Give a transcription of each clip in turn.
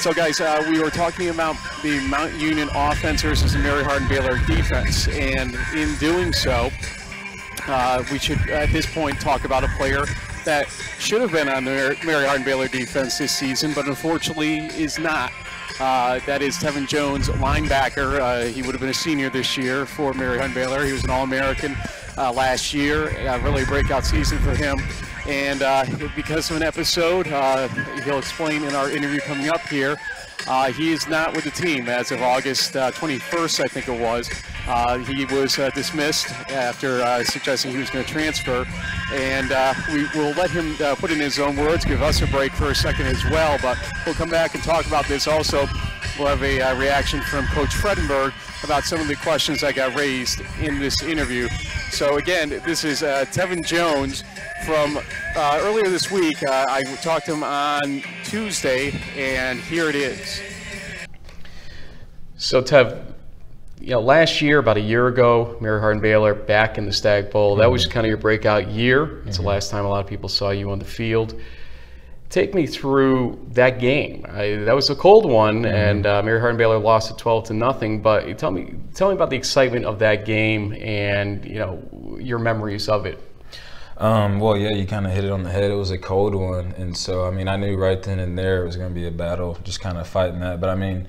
So, guys, uh, we were talking about the Mount Union offense versus the Mary Hardin Baylor defense, and in doing so, uh, we should at this point talk about a player that should have been on the Mary Hardin Baylor defense this season, but unfortunately is not. Uh, that is Tevin Jones, linebacker. Uh, he would have been a senior this year for Mary Hardin Baylor. He was an All-American uh, last year. really breakout season for him. And uh, because of an episode, uh, he'll explain in our interview coming up here, uh, he is not with the team as of August 21st, I think it was. he was dismissed after suggesting he was going to transfer. And we will let him put in his own words, give us a break for a second as well. But we'll come back and talk about this also. We'll have a uh, reaction from Coach Fredenburg about some of the questions that got raised in this interview. So again, this is uh, Tevin Jones from uh, earlier this week. Uh, I talked to him on Tuesday, and here it is. So, Tev, you know, last year, about a year ago, Mary Hardin Baylor back in the Stagg Bowl. That was mm-hmm. kind of your breakout year. It's mm-hmm. the last time a lot of people saw you on the field. Take me through that game. I, that was a cold one, mm-hmm. and uh, Mary Hardin Baylor lost at 12 to nothing. But tell me, tell me about the excitement of that game and you know your memories of it. Um, well, yeah, you kind of hit it on the head. It was a cold one, and so I mean, I knew right then and there it was going to be a battle, just kind of fighting that. But I mean,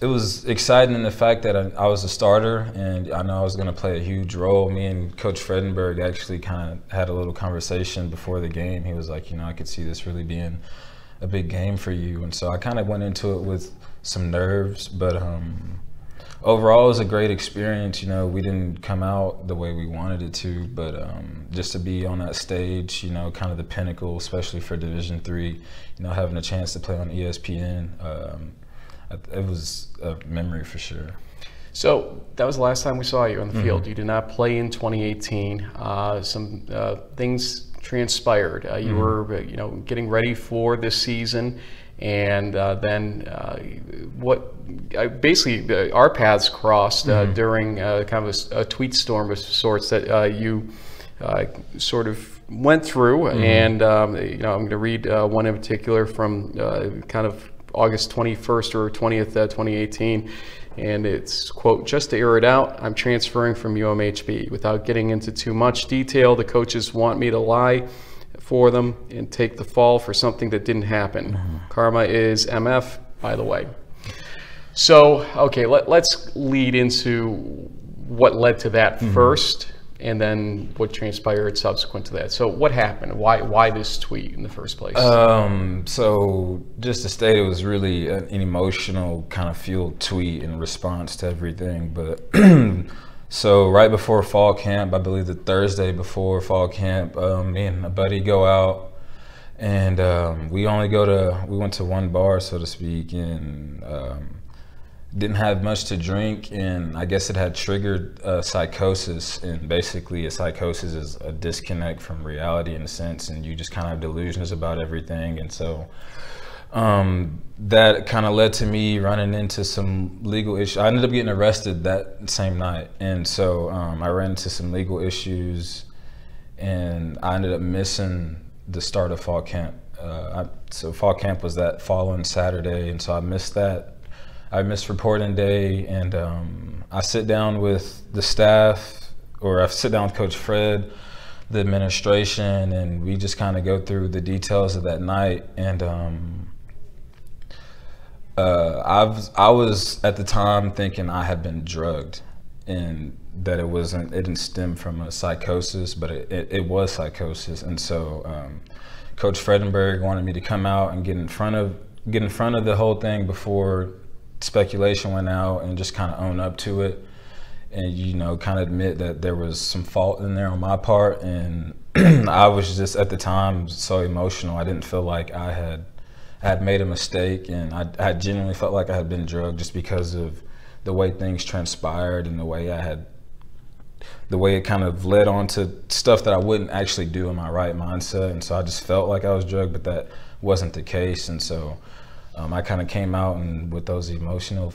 it was exciting in the fact that I, I was a starter, and I know I was going to play a huge role. Me and Coach Fredenburg actually kind of had a little conversation before the game. He was like, you know, I could see this really being a big game for you, and so I kind of went into it with some nerves, but um, overall, it was a great experience. You know, we didn't come out the way we wanted it to, but um, just to be on that stage, you know, kind of the pinnacle, especially for Division Three, you know, having a chance to play on ESPN, um, it was a memory for sure. So that was the last time we saw you on the mm-hmm. field. You did not play in 2018. Uh, some uh, things transpired. Uh, you mm-hmm. were, you know, getting ready for this season and uh, then uh, what basically uh, our paths crossed uh, mm-hmm. during uh, kind of a, a, tweet storm of sorts that uh, you sort of went through mm-hmm. and um, you know I'm going to read one in particular from kind of August 21st or 20th 2018 and it's quote just to air it out i'm transferring from umhb without getting into too much detail the coaches want me to lie for them and take the fall for something that didn't happen. Mm-hmm. Karma is MF, by the way. So, okay, let, us lead into what led to that mm-hmm. first and then what transpired subsequent to that. So, what happened? Why why this tweet in the first place? Um, so, just to state, it was really an, an emotional kind of fueled tweet in response to everything. But So right before fall camp, I believe the Thursday before fall camp, um, me and a buddy go out, and um, we only go to we went to one bar, so to speak, and um, didn't have much to drink, and I guess it had triggered a psychosis. And basically, a psychosis is a disconnect from reality in a sense, and you just kind of have delusions about everything, and so um, that kind of led to me running into some legal issues. I ended up getting arrested that same night, and so um, I ran into some legal issues, and I ended up missing the start of fall camp. Uh, I, so fall camp was that following Saturday, and so I missed that. I missed reporting day, and um, I sit down with the staff, or I sit down with Coach Fred, the administration, and we just kind of go through the details of that night, and um, uh, I've I was at the time thinking I had been drugged, and that it wasn't it didn't stem from a psychosis, but it, it, it was psychosis. And so, um, Coach Fredenburg wanted me to come out and get in front of get in front of the whole thing before speculation went out, and just kind of own up to it, and you know, kind of admit that there was some fault in there on my part, and I was just at the time so emotional. I didn't feel like I had I had made a mistake and I, I genuinely felt like I had been drugged just because of the way things transpired and the way I had the way it kind of led on to stuff that I wouldn't actually do in my right mindset. And so I just felt like I was drugged, but that wasn't the case. And so um, I kind of came out and with those emotional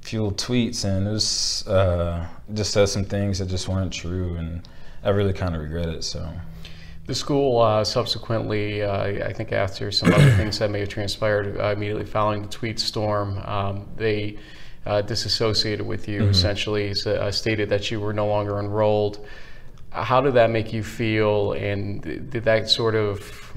fueled tweets and it was uh, just said some things that just weren't true. And I really kind of regret it. So. The school uh, subsequently, uh, I think after some other things that may have transpired uh, immediately following the tweet storm, um, they uh, disassociated with you, mm-hmm. essentially uh, stated that you were no longer enrolled. How did that make you feel, and did that sort of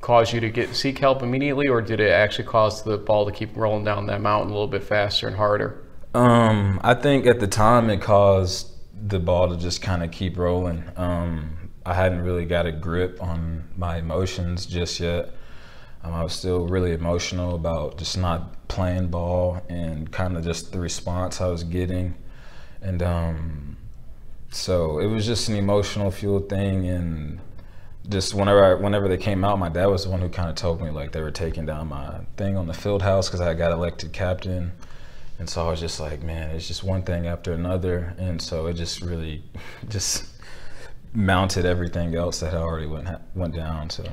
cause you to get seek help immediately, or did it actually cause the ball to keep rolling down that mountain a little bit faster and harder? Um, I think at the time it caused the ball to just kind of keep rolling. Um, I hadn't really got a grip on my emotions just yet. Um, I was still really emotional about just not playing ball and kind of just the response I was getting. And um, so it was just an emotional fueled thing. And just whenever I, whenever they came out, my dad was the one who kind of told me like they were taking down my thing on the field house because I got elected captain. And so I was just like, man, it's just one thing after another. And so it just really just mounted everything else that had already went went down. So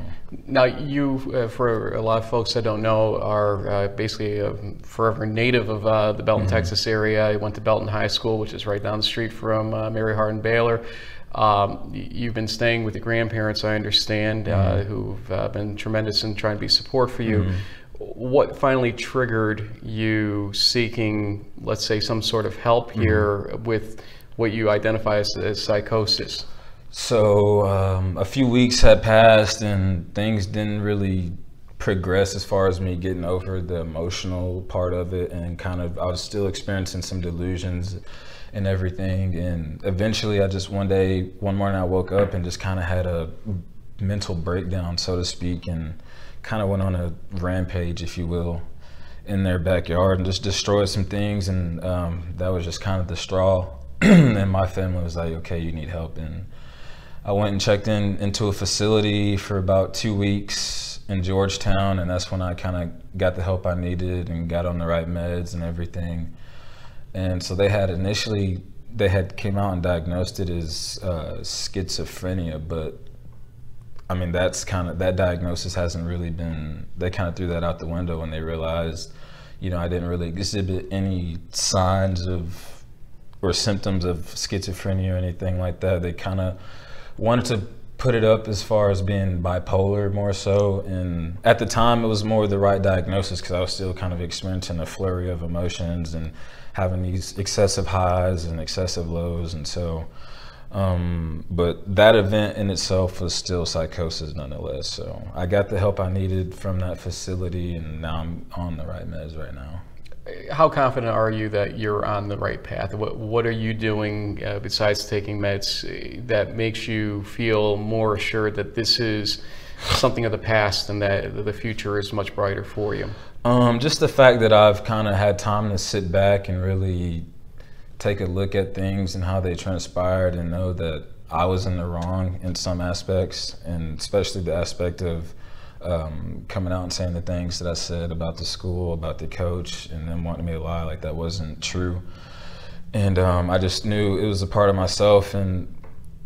now you, uh, for a lot of folks that don't know, are uh, basically a forever native of uh, the Belton, mm-hmm. Texas area. You went to Belton High School, which is right down the street from uh, Mary Hardin Baylor. Um, you've been staying with your grandparents, I understand, uh, mm-hmm. who've uh, been tremendous in trying to be support for you. Mm-hmm. What finally triggered you seeking, let's say, some sort of help mm-hmm. here with what you identify as, as psychosis? So um, a few weeks had passed and things didn't really progress as far as me getting over the emotional part of it and kind of I was still experiencing some delusions and everything. And eventually I just one day one morning I woke up and just kind of had a mental breakdown so to speak and kind of went on a rampage if you will in their backyard and just destroyed some things. And um, that was just kind of the straw and my family was like okay you need help. And I went and checked in into a facility for about two weeks in Georgetown, and that's when I kind of got the help I needed and got on the right meds and everything. And so they had initially they had came out and diagnosed it as uh, schizophrenia, but I mean that's kind of that diagnosis hasn't really been. They kind of threw that out the window when they realized, you know, I didn't really exhibit any signs of or symptoms of schizophrenia or anything like that. They kind of wanted to put it up as far as being bipolar more so and at the time it was more the right diagnosis because i was still kind of experiencing a flurry of emotions and having these excessive highs and excessive lows and so um, but that event in itself was still psychosis nonetheless so i got the help i needed from that facility and now i'm on the right meds right now how confident are you that you're on the right path? What, what are you doing uh, besides taking meds uh, that makes you feel more assured that this is something of the past and that the future is much brighter for you? Um, just the fact that I've kind of had time to sit back and really take a look at things and how they transpired and know that I was in the wrong in some aspects, and especially the aspect of um, coming out and saying the things that I said about the school, about the coach, and then wanting me to lie like that wasn't true. And um, I just knew it was a part of myself, and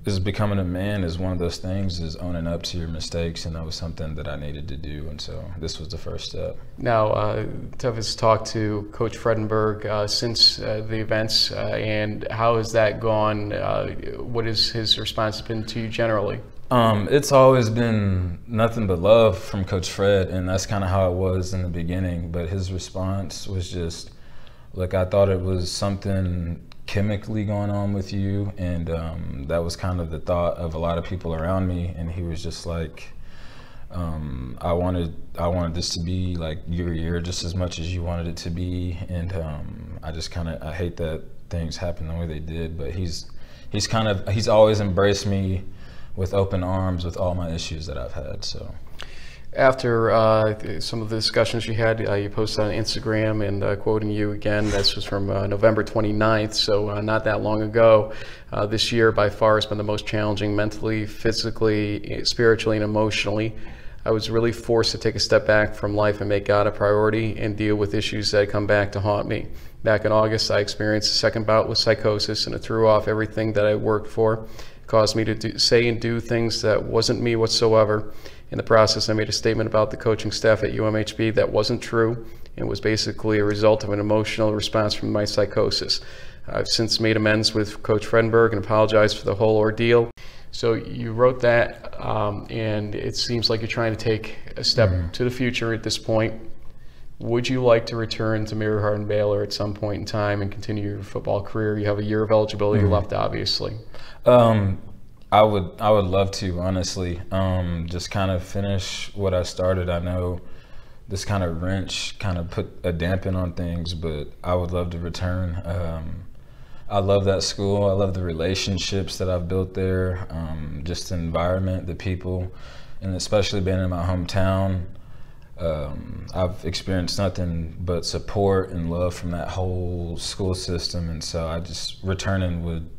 is becoming a man is one of those things is owning up to your mistakes and that was something that i needed to do and so this was the first step. Now uh, has talked to coach Fredenburg uh, since uh, the events uh, and how has that gone? Uh, what has his response been to you generally um, it's always been nothing but love from Coach Fred, and that's kind of how it was in the beginning. But his response was just, "Look, I thought it was something chemically going on with you," and um, that was kind of the thought of a lot of people around me. And he was just like, um, "I wanted, I wanted this to be like your year just as much as you wanted it to be," and um, I just kind of, I hate that things happen the way they did. But he's, he's kind of, he's always embraced me with open arms with all my issues that I've had. So. After uh, some of the discussions you had, uh, you posted on Instagram and uh, quoting you again, this was from uh, November 29th, so uh, not that long ago. Uh, this year, by far, has been the most challenging mentally, physically, spiritually, and emotionally. I was really forced to take a step back from life and make God a priority and deal with issues that come back to haunt me. Back in August, I experienced a second bout with psychosis and it threw off everything that I worked for caused me to do, say and do things that wasn't me whatsoever. In the process, I made a statement about the coaching staff at UMHB that wasn't true and was basically a result of an emotional response from my psychosis. I've since made amends with Coach Fredenburg and apologized for the whole ordeal. So you wrote that, um, and it seems like you're trying to take a step mm-hmm. to the future at this point. Would you like to return to Mary Hardin Baylor at some point in time and continue your football career? You have a year of eligibility mm-hmm. left, obviously. Um, I would I would love to honestly um, just kind of finish what I started. I know this kind of wrench kind of put a dampen on things, but I would love to return. Um, I love that school. I love the relationships that I've built there, um, just the environment, the people, and especially being in my hometown. Um, I've experienced nothing but support and love from that whole school system, and so I just returning would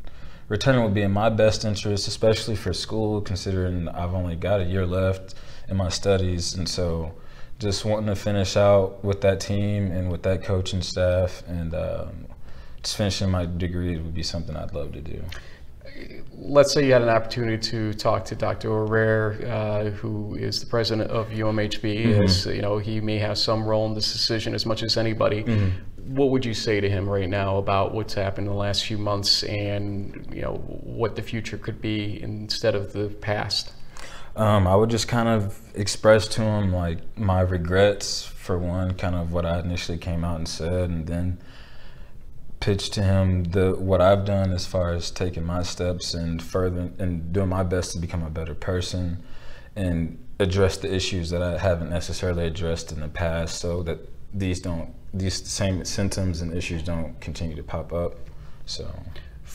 returning would be in my best interest, especially for school, considering I've only got a year left in my studies, and so just wanting to finish out with that team and with that coaching staff and um, just finishing my degree would be something I'd love to do. Let's say you had an opportunity to talk to Dr. O'Rear, uh, who is the president of UMHB. Mm-hmm. As, you know, he may have some role in this decision as much as anybody. Mm-hmm. What would you say to him right now about what's happened in the last few months and you know what the future could be instead of the past? Um, I would just kind of express to him like my regrets for one, kind of what I initially came out and said, and then pitch to him the what I've done as far as taking my steps and further and doing my best to become a better person and address the issues that I haven't necessarily addressed in the past, so that these don't these same symptoms and issues don't continue to pop up. So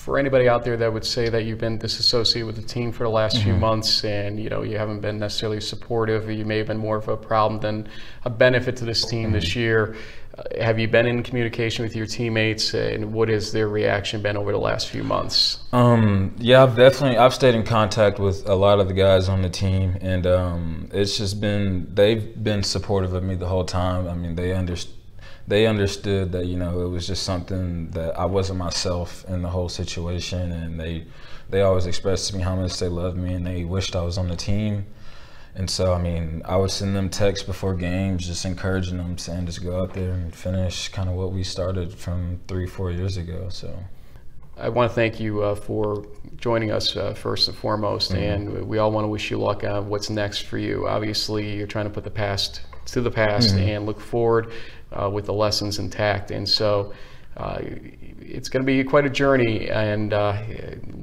for anybody out there that would say that you've been disassociated with the team for the last mm-hmm. few months and you know you haven't been necessarily supportive, you may have been more of a problem than a benefit to this team mm-hmm. this year. Uh, have you been in communication with your teammates, and what has their reaction been over the last few months? Um, yeah, I've definitely I've stayed in contact with a lot of the guys on the team, and um, it's just been they've been supportive of me the whole time. I mean, they understand they understood that you know it was just something that I wasn't myself in the whole situation, and they they always expressed to me how much they loved me and they wished I was on the team. And so, I mean, I would send them texts before games, just encouraging them, saying just go out there and finish kind of what we started from three, four years ago. So. I want to thank you uh, for joining us uh, first and foremost, mm-hmm. and we all want to wish you luck on what's next for you. Obviously, you're trying to put the past to the past mm-hmm. and look forward uh, with the lessons intact. And so uh, it's going to be quite a journey. And uh,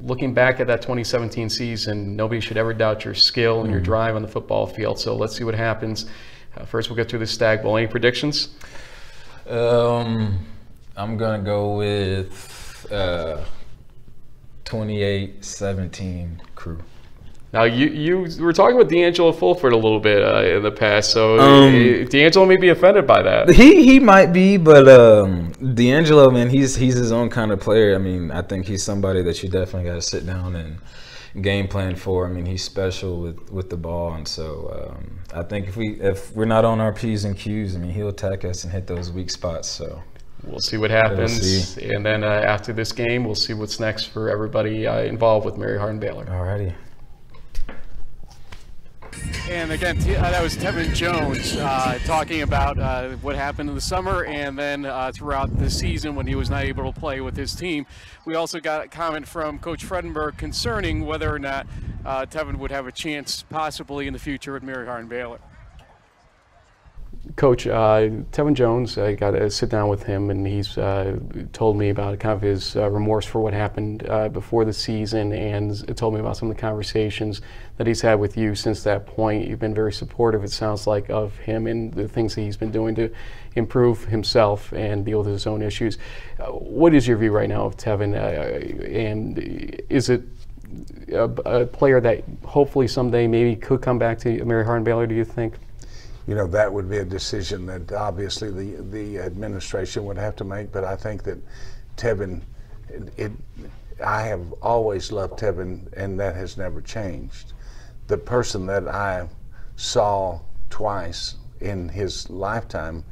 looking back at that 2017 season, nobody should ever doubt your skill and your mm-hmm. drive on the football field. So let's see what happens. Uh, first, we'll get through the Stagg Bowl. Any predictions? Um, I'm going to go with uh, 28 17 Cru. Now you you were talking about D'Angelo Fulford a little bit uh, in the past, so um, D'Angelo may be offended by that. He he might be, but um, D'Angelo, man, he's he's his own kind of player. I mean, I think he's somebody that you definitely got to sit down and game plan for. I mean, he's special with, with the ball, and so um, I think if we if we're not on our p's and q's, I mean, he'll attack us and hit those weak spots. So. We'll see what happens, and then uh, after this game, we'll see what's next for everybody uh, involved with Mary Hardin Baylor. Alrighty. And again, uh, that was Tevin Jones uh, talking about uh, what happened in the summer and then uh, throughout the season when he was not able to play with his team. We also got a comment from Coach Fredenburg concerning whether or not uh, Tevin would have a chance possibly in the future at Mary Hardin Baylor. Coach, uh, Tevin Jones, I got to sit down with him, and he's uh, told me about kind of his uh, remorse for what happened uh, before the season, and told me about some of the conversations that he's had with you since that point. You've been very supportive, it sounds like, of him and the things that he's been doing to improve himself and deal with his own issues. Uh, what is your view right now of Tevin, uh, and is it a, a, player that hopefully someday maybe could come back to Mary Hardin Baylor, do you think? You know, that would be a decision that obviously the the administration would have to make. But I think that Tevin, it, it I have always loved Tevin, and that has never changed. The person that I saw twice in his lifetime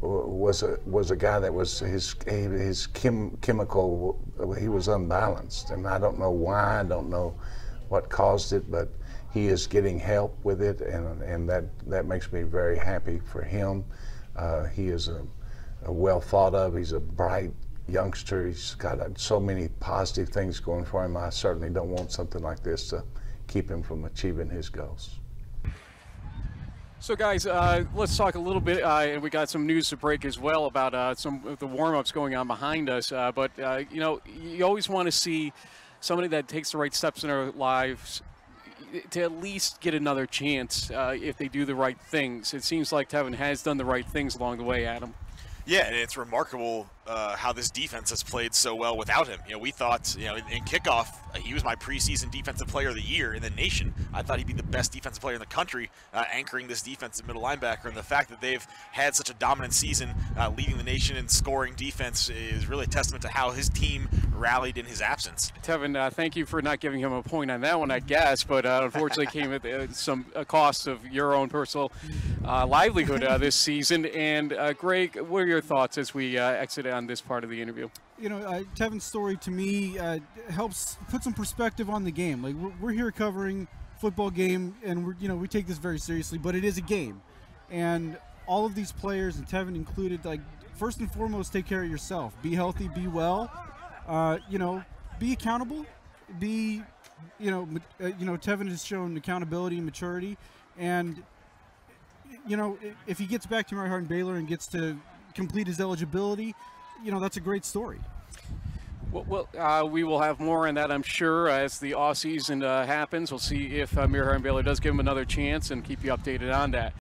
was a was a guy that was his his chem, chemical he was unbalanced, and I don't know why. I don't know what caused it, but he is getting help with it, and, and that, that makes me very happy for him. Uh, he is a, a, well thought of, he's a bright youngster. He's got so many positive things going for him. I certainly don't want something like this to keep him from achieving his goals. So, guys, uh, let's talk a little bit. Uh, and we got some news to break as well about uh, some of the warm-ups going on behind us. Uh, but uh, you know, you always want to see somebody that takes the right steps in their lives to at least get another chance uh, if they do the right things. It seems like Tevin has done the right things along the way, Adam. Yeah, and it's remarkable uh, how this defense has played so well without him. You know, we thought, you know, in, in kickoff, uh, he was my preseason defensive player of the year in the nation. I thought he'd be the best defensive player in the country, uh, anchoring this defensive middle linebacker. And the fact that they've had such a dominant season, uh, leading the nation in scoring defense, is really a testament to how his team rallied in his absence. Tevin, uh, thank you for not giving him a point on that one, I guess, but unfortunately came at some cost of your own personal livelihood this season. And Greg, what are your thoughts as we exit on this part of the interview? you know, uh, Tevin's story to me uh, helps put some perspective on the game. Like we're, we're here covering football game, and we're you know we take this very seriously, but it is a game, and all of these players and Tevin included, like first and foremost, take care of yourself. Be healthy, be well. Uh, you know, be accountable. Be, you know, uh, you know, Tevin has shown accountability and maturity, and you know, if he gets back to Mary Hardin Baylor and gets to complete his eligibility, you know, that's a great story. Well, uh, we will have more on that, I'm sure, as the off season uh, happens. We'll see if uh, Mir Baylor does give him another chance and keep you updated on that.